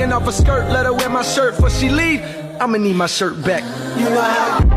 taking off a skirt, let her wear my shirt For she leave. I'ma need my shirt back. You know how